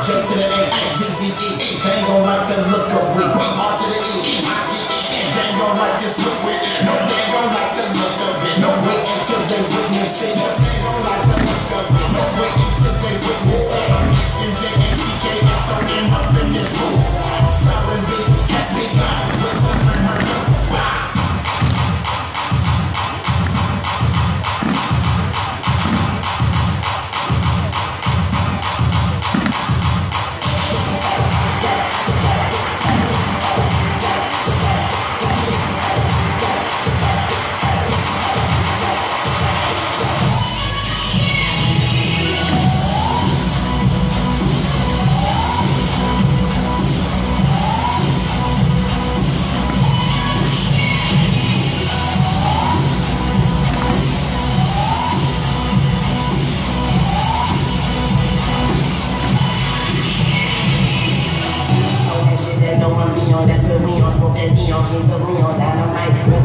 Jump to the A, G Z E. They on like the look of we. R to the E, I G E. They on like this look with no Smoke that neon, kings of neon, dynamite.